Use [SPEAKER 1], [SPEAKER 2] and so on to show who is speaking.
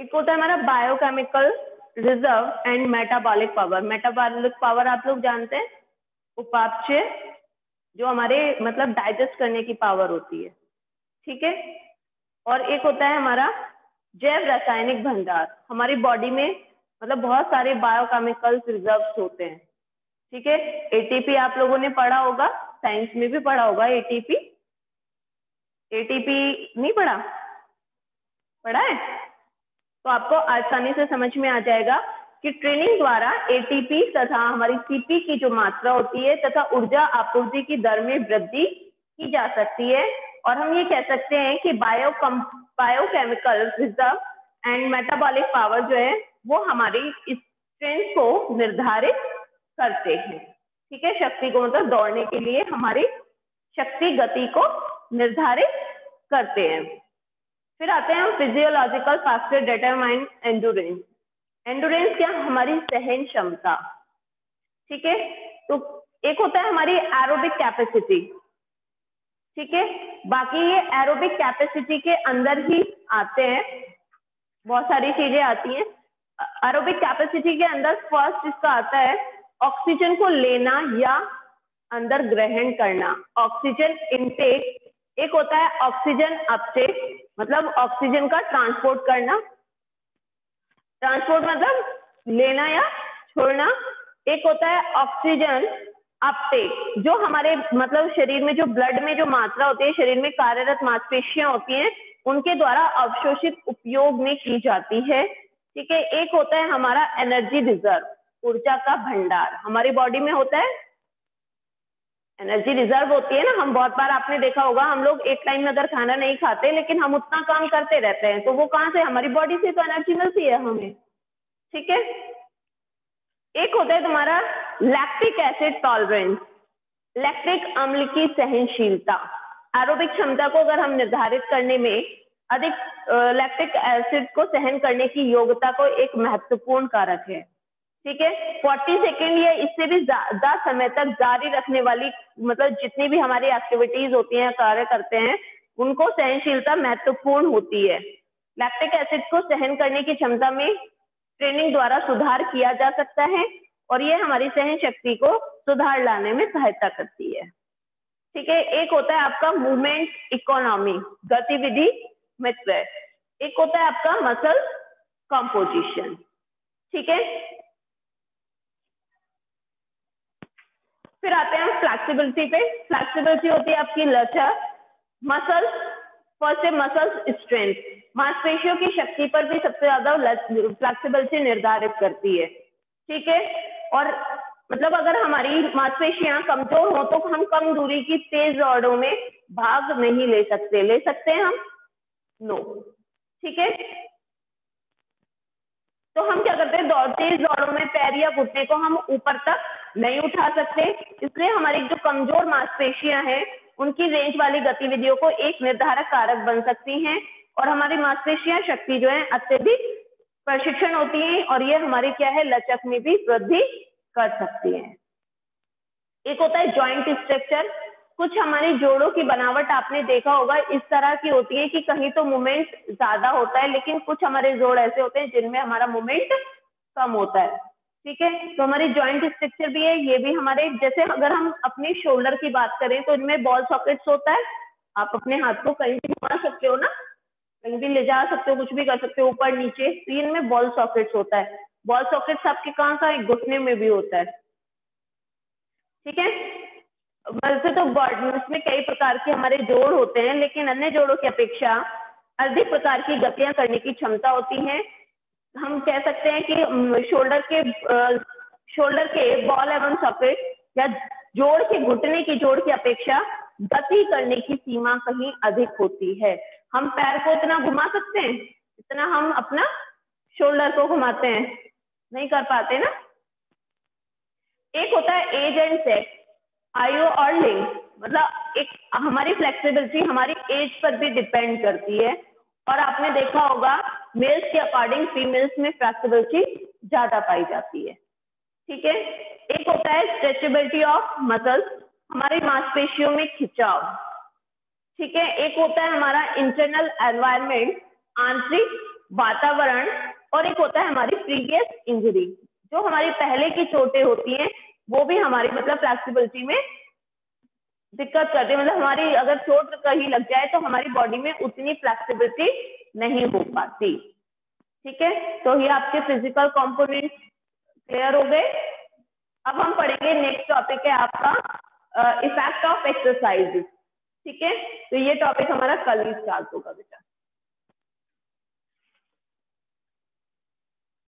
[SPEAKER 1] एक होता है हमारा biochemical reserve and metabolic power metabolic power आप लोग जानते हैं? उपापचय, जो हमारे मतलब डाइजेस्ट करने की पावर होती है। ठीक है? और एक होता है हमारा जैव रासायनिक भंडार। हमारी बॉडी में मतलब बहुत सारे बायोकेमिकल्स रिजर्व्स होते हैं। ठीक है? एटीपी आप लोगों ने पढ़ा होगा। साइंस में भी पढ़ा होगा एटीपी एटीपी नहीं पढ़ा? पढ़ा है? तो आपको आसानी से समझ में आ जाएगा कि ट्रेनिंग द्वारा एटीपी तथा हमारी सीपी की जो मात्रा होती है तथा ऊर्जा आपूर्ति की दर में वृद्धि की जा सकती है। और हम ये कह सकते हैं कि bio biochemical reserve and metabolic power जो है, वो हमारी इस ट्रेंड को निर्धारित करते हैं। ठीक है? शक्ति को मतलब दौड़ने के लिए हमारी शक्ति गति को निर्धारित करते हैं। फिर आते हैं हम physiological factor determine endurance endurance क्या? हमारी सहन क्षमता। ठीक है? तो एक होता है हमारी एरोबिक कैपेसिटी ठीक है? बाकी ये एरोबिक कैपेसिटी के अंदर ही आते हैं। बहुत सारी चीज़ें आती हैं। एरोबिक कैपेसिटी के अंदर फ़र्स्ट इसका आता है ऑक्सीजन को लेना या अंदर ग्रहण करना। ऑक्सीजन इनटेक एक होता है ऑक्सीजन अपटेक मतलब ऑक्सीजन का ट्रांसपोर्ट करना। ट्रांसपोर्ट मतलब लेना या छोड़ना। एक होता है ऑक्सीजन अपटेक, जो हमारे मतलब शरीर में जो ब्लड में जो मात्रा होती है, शरीर में कार्यरत मांसपेशियाँ होती हैं, उनके द्वारा अवशोषित उपयोग में की जाती है। ठीक है, एक होता है हमारा एनर्जी रिज़र्व ऊर्जा का भंडार। हमारी बॉडी में होता है एनर्जी रिज़र्व होती है ना। हम बहुत बार आपने देखा होगा, हम लोग एक टाइम में अगर खाना नहीं खाते, लेकिन हम उतना काम करते रहते हैं तो वो कहाँ से? हमारी बॉडी से तो एनर्जी मिलती है हमें। ठीक है? एक होता है तुम्हारा लैक्टिक एसिड टॉलरेंस लैक्टिक अम्ल की सहनशीलता। एरोबिक क्षमता को अगर हम निर्धारित करने में अधिक लैक्टिक एसिड को सहन करने की योग्यता को एक महत्वपूर्ण कारक है। ठीक है? फोर्टी सेकेंड या इससे भी ज़्यादा समय तक जारी रखने वाली मतलब जितनी भी हमारी एक्टिविटीज़ होती हैं, कार्य करते हैं, उनको सहनशीलता महत्वपूर्ण होती है। लैक्टिक एसिड को सहन करने की क्षमता में ट्रेनिंग द्वारा सुधार किया जा सकता है और ये हमारी सहन शक्ति को सुधार लाने में सहायता करती है। ठीक है? एक होता है आपका मूवमेंट इकोनॉमी गतिविधि मित्र। एक होता है आपका मसल कंपोजिशन ठीक है? फिर आते हैं हम फ्लैक्सिबिलिटी पे। फ्लैक्सिबिलिटी होती है आपकी लचक मसल्स फ़र्स्ट है स्ट्रेंथ मांसपेशियों की शक्ति पर भी सबसे ज़्यादा फ्लैक्सिबिलिटी निर्धारित करती है। ठीक है? और मतलब अगर हमारी मांसपेशियाँ कमज़ोर हो तो हम कम दूरी की तेज दौड़ों में भाग नहीं ले सकते। ले सकते हैं हम? नो ठीक है? तो हम क्या करते हैं? दौड़, तेज दौड़ों में पैर या घुटने को हम ऊपर तक नहीं उठा सकते। इसलिए हमारी जो कमज़ोर मांसपेशियाँ हैं, उनकी रेंज वाली गतिविधियों को एक निर्धारक कारक बन सकती हैं और हमारी मांसपेशियाँ शक्ति जो है अत्यधिक प्रशिक्षण होती है और ये हमारी क्या है लचक में भी वृद्धि कर सकती है। एक होता है ज्वाइंट स्ट्रक्चर कुछ हमारी जोड़ों की बनावट आपने देखा होगा, इस तरह की होती है कि कहीं तो मूवमेंट ज़्यादा होता है, लेकिन कुछ हमारे जोड़ ऐसे होते हैं जिनमें हमारा मूवमेंट कम होता है। ठीक है? तो हमारी ज्वाइंट स्ट्रक्चर भी है, ये भी हमारे, जैसे अगर हम अपने शोल्डर की बात करें तो इनमें बॉल सॉकेट्स होता है। आप अपने हाथ को कहीं भी घुमा सकते हो ना, कहीं भी ले जा सकते हो, कुछ भी कर सकते हो, ऊपर नीचे तो इनमें बॉल सॉकेट्स होता है। बॉल सॉकेट्स आपके कहाँ का घुटने में भी होता है। ठीक है? वैसे तो इसमें कई प्रकार के हमारे जोड़ होते हैं, लेकिन अन्य जोड़ों की अपेक्षा अधिक प्रकार की गतियाँ करने की क्षमता होती है। हम कह सकते हैं कि शोल्डर के शोल्डर के बॉल एवं सॉकेट या जोड़ के, घुटने की जोड़ की अपेक्षा गति करने की सीमा कहीं अधिक होती है। हम पैर को इतना घुमा सकते हैं, इतना हम अपना शोल्डर को घुमाते हैं। नहीं कर पाते ना? एक होता है एज एंड सेक्स, आयु और लिंग। मतलब एक हमारी फ्लेक्सिबिलिटी हमारी एज पर भी डिपेंड करती है। और आपने देखा होगा मेल्स के अकॉर्डिंग फीमेल्स में फ्लेक्सिबिलिटी ज़्यादा पाई जाती है। ठीक है? एक होता है स्ट्रेचेबिलिटी ऑफ़ मसल्स हमारी मांसपेशियों में खिंचाव। ठीक है? एक होता है हमारा इंटरनल एनवायरमेंट आंतरिक वातावरण, और एक होता है हमारी प्रीवियस इंजरी जो हमारी पहले की चोटें होती हैं, वो भी हमारी मतलब फ्लेक्सिबिलिटी में दिक्कत करती है। मतलब हमारी अगर चोट कहीं लग जाए तो हमारी बॉडी में उतनी फ्लेक्सिबिलिटी नहीं हो पाती। ठीक है? तो ये आपके फ़िज़िकल कॉम्पोनेंट क्लियर हो गए। अब हम पढ़ेंगे नेक्स्ट टॉपिक है आपका इफ़ेक्ट ऑफ़ एक्सरसाइज ठीक है? तो ये टॉपिक हमारा कल ही स्टार्ट होगा बेटा।